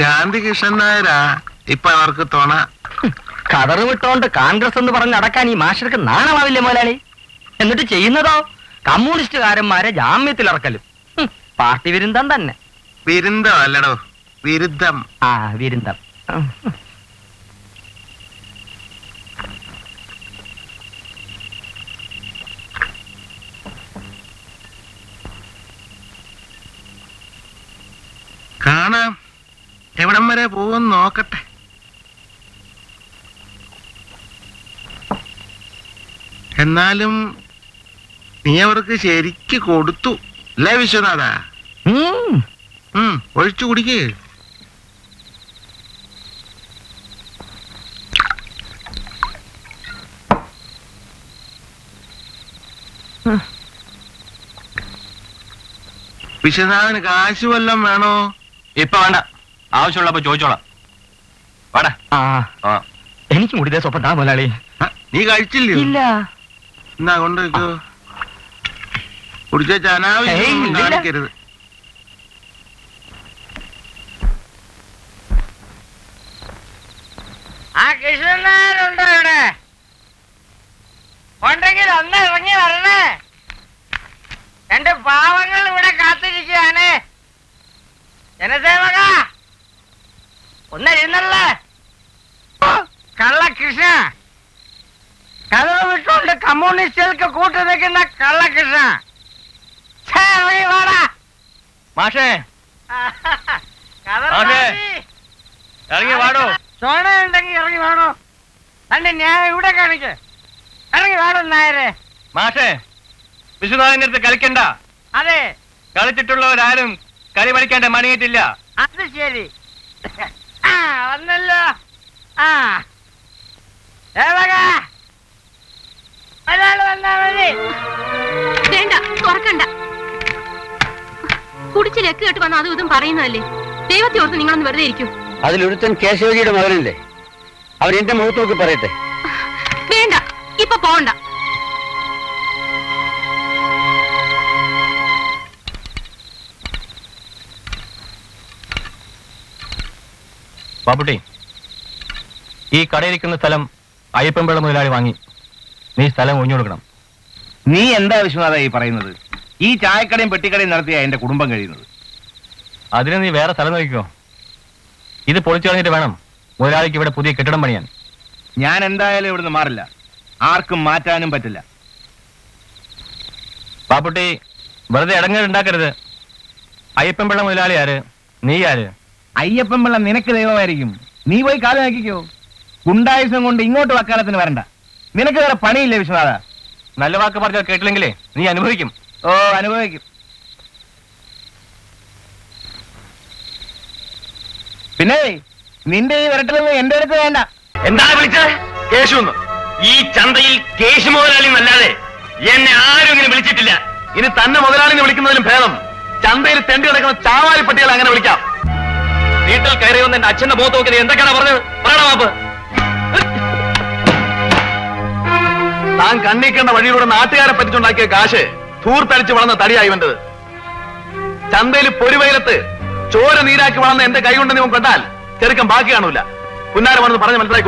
ഗാന്ധി കൃഷ്ണൻ നായരാ. ഇപ്പൊ അവർക്ക് തോണ. കതറ് വിട്ടോണ്ട് കോൺഗ്രസ് എന്ന് പറഞ്ഞ് അടക്കാൻ ഈ മാഷർക്ക് നാണമാവില്ലേ മുതലാളി എന്നിട്ട് ചെയ്യുന്നതോ? കമ്മ്യൂണിസ്റ്റുകാരന്മാരെ ജാമ്യത്തിൽ ഇറക്കലും പാർട്ടി വിരുദ്ധം തന്നെ. വിരുദ്ധം അല്ലടോ വിരുദ്ധം. ആ വിരുദ്ധം. കാണാം. എവിടം വരെ പോവും നോക്കട്ടെ. എന്നാലും നീ അവർക്ക് ശരിക്ക് കൊടുത്തു അല്ലേ വിശ്വനാഥ? ഒഴിച്ചു കുടിക്ക്. വിശ്വനാഥന് കാശ് വല്ലതും വേണോ? ഇപ്പൊ വേണ്ട. ആവശ്യമുള്ളപ്പോ ചോദിച്ചോളാം. വാടാ. ആ എനിക്ക് മുടിതേ ദേശം താ മുതലാളി. ആ, നീ കഴിച്ചില്ലേ? ഇല്ല. എന്നാ കൊണ്ടുവയ്ക്കോ. കുടിച്ച അനാവശ്യം കാണിക്കരുത്. ആ കൃഷ്ണനാരുണ്ടോ ഇവിടെ? ഉണ്ടെങ്കിൽ ഒന്ന് ഇറങ്ങി വരണേ. രണ്ട് പാവങ്ങൾ ഇവിടെ കാത്തിരിക്കുകയാണ്. ജനസേവക! ഒന്ന് ഇരുന്നല്ലേ കള്ള കൃഷ്ണ കഥവ് വിട്ടുകൊണ്ട് കമ്മ്യൂണിസ്റ്റുകൾക്ക് കൂട്ടു നിൽക്കുന്ന കള്ളകൃഷ്ണ വാടാ. മാഷേ. ഇറങ്ങി വാടോ. സോണ ഉണ്ടെങ്കിൽ ഇറങ്ങി വേണോ അല്ല ഞാൻ ഇവിടെ കാണിക്ക്. ഇറങ്ങി വേണോ നായരെ. മാഷേ വിശ്വനാഥന്റെ അടുത്ത് കളിക്കണ്ട. അതെ. കളിച്ചിട്ടുള്ളവരാരും കളി പഠിക്കേണ്ട മണിയേറ്റില്ല. അത് ശരി. വന്നല്ലോ. ആ. ഏവക ഒരാൾ വന്നാ മതി. വേണ്ട തുറക്കണ്ട. കുടിച്ച് ലക്ക് കേട്ട് വന്ന അതും ഇതും പറയുന്നതല്ലേ? ദൈവത്തെ ഓർത്ത് നിങ്ങളൊന്ന് വെറുതെ ഇരിക്കും. അതിലൊരുത്തൻ കേശവജിയുടെ മകനല്ലേ? അവൻ എന്റെ മുഖത്ത് നോക്കി പറയട്ടെ. വേണ്ട ഇപ്പൊ പോണ്ട. ബാബുട്ടി ഈ കടയിരിക്കുന്ന സ്ഥലം അയ്യപ്പൻപിള്ള മുതലാളി വാങ്ങി. നീ സ്ഥലം ഒഴിഞ്ഞു കൊടുക്കണം. നീ എന്താ വിശ്വനാഥ ഈ പറയുന്നത്? ഈ ചായക്കടയും പെട്ടിക്കടയും നടത്തിയ എന്റെ കുടുംബം കഴിയുന്നത്. അതിന് നീ വേറെ സ്ഥലം നോക്കിക്കോ. ഇത് പൊളിച്ചു കളഞ്ഞിട്ട് വേണം മുതലാളിക്ക് ഇവിടെ പുതിയ കെട്ടിടം പണിയാൻ. ഞാൻ എന്തായാലും ഇവിടുന്ന് മാറില്ല. ആർക്കും മാറ്റാനും പറ്റില്ല. പാപ്പുട്ടി വെറുതെ ഇടങ്ങൾ ഉണ്ടാക്കരുത് അയ്യപ്പൻപിള്ള മുതലാളി ആര്? നീ ആര്? അയ്യപ്പൻ പിള്ള നിനക്ക് ദൈവമായിരിക്കും. നീ പോയി കാലം നോക്കിക്കോ. ഗുണ്ടായുസം കൊണ്ട് ഇങ്ങോട്ട് വക്കാലത്തിന് വരണ്ട. നിനക്ക് വേറെ പണിയില്ലേ വിശ്വനാഥ? നല്ല വാക്ക് പറഞ്ഞാൽ കേട്ടില്ലെങ്കിലേ നീ അനുഭവിക്കും. ഓ അനുഭവിക്കും. പിന്നെ നിന്റെ ഈ വിരട്ടലൊന്നും എന്റെ അടുത്ത് വേണ്ട. എന്താ വിളിച്ചത്? കേശു ഈ ചന്തയിൽ കേശു മുതലാളി എന്നല്ലാതെ എന്നെ ആരും ഇങ്ങനെ വിളിച്ചിട്ടില്ല. ഇനി തന്നെ മുതലാളിനെ വിളിക്കുന്നതിലും ഭേദം. ചന്തയിൽ തെണ്ടി കിടക്കുന്ന ചാവാലി പട്ടികൾ അങ്ങനെ വിളിക്കാം. വീട്ടിൽ കയറി വന്ന് എന്റെ അച്ഛന്റെ മുഖത്ത് നോക്കി എന്തൊക്കെയാണ് പറഞ്ഞത്? പറയണ മാപ്പ് താൻ കണ്ണീക്കേണ്ട വഴിയിലൂടെ നാട്ടുകാരെ പറ്റിച്ചുണ്ടാക്കിയ കാശ് ധൂർത്തടിച്ച് വളർന്ന തടിയായി വേണ്ടത് ചന്തയിൽ പൊരുവയിലത്ത് ചോര നീരാക്കി വളർന്ന എന്റെ കൈ കൊണ്ട് നിങ്ങൾ കണ്ടാൽ ചെറുക്കം ബാക്കി കാണൂല. പുന്നാരം വന്ന് പറഞ്ഞ് മനസ്സിലാക്കി